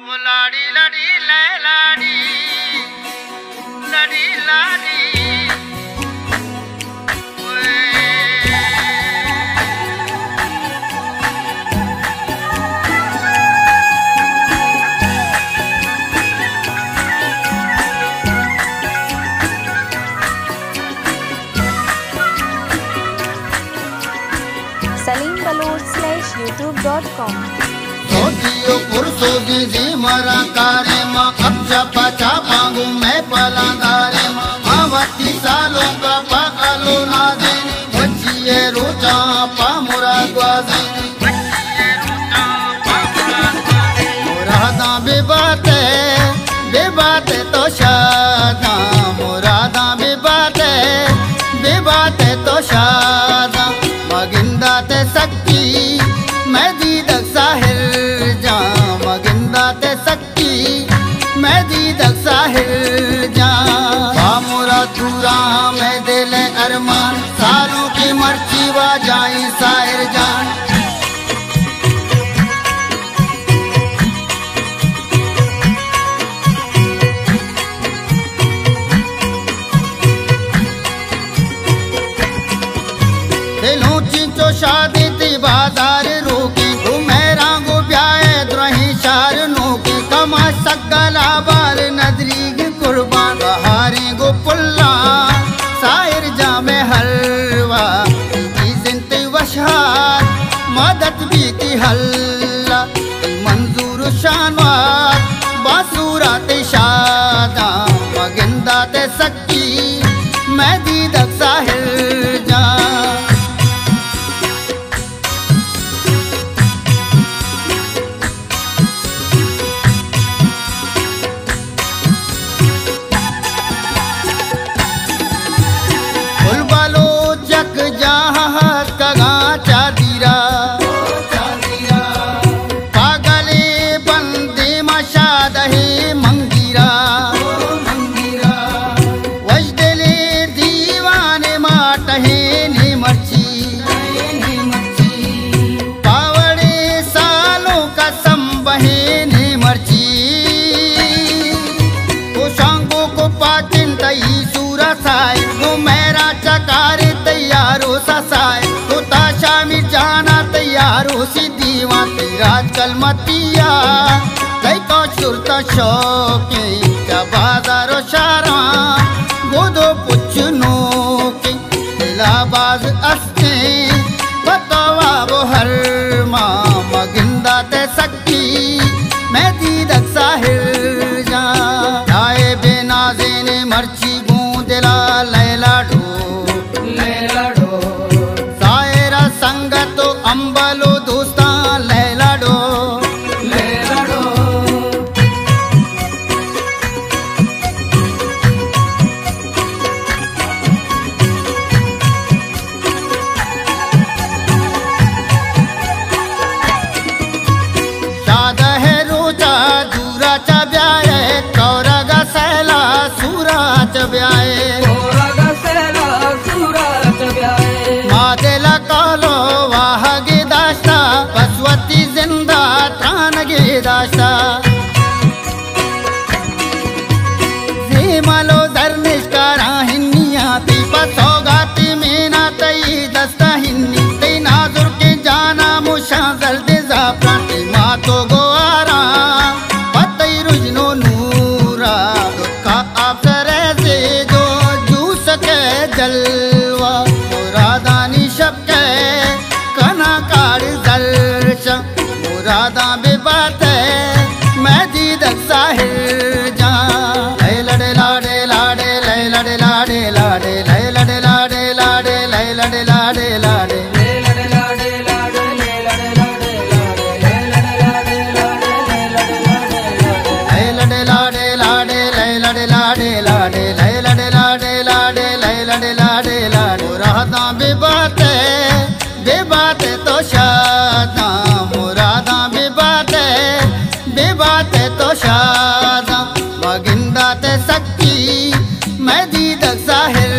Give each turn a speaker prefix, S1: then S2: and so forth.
S1: ओ लाड़ी लड़ी ले लाड़ी लड़ी लाड़ी ओए
S2: salimbalur slash youtube.com
S3: Odio por su dizimara karema, apcha pachapa. Sahir जा मुरा दूरा मैं दिल अरमान सालों की वा जाई साहिर जान। चिंचो शादी ती बाज़ार रोकी। तू गो ब्याए द्रोही नोकी कमा सकला मदद भी की हल्ला। मंजूर शानवार बासूरा ते शादा मगिंदा ते सक्की मैं दीदक साहिर जा जहाँ দিয়া তাই কচুর তো শোকে বাজার সারা গোদ পুচনু কে ইলাবাজ আসতে বতওয়াব হর মা ब्याए। मादेला कालो वाहगी दास्ता ज़िंदा ठाणगी दास्ता be baat hai मैं दीदक साहिर जा लय लड़े लाडे लाडे लय लड़े लाडे लाडे लय लड़े लाडे लाडे लय लड़े लाडे लाडे लय लड़े लाडे लाडे as I had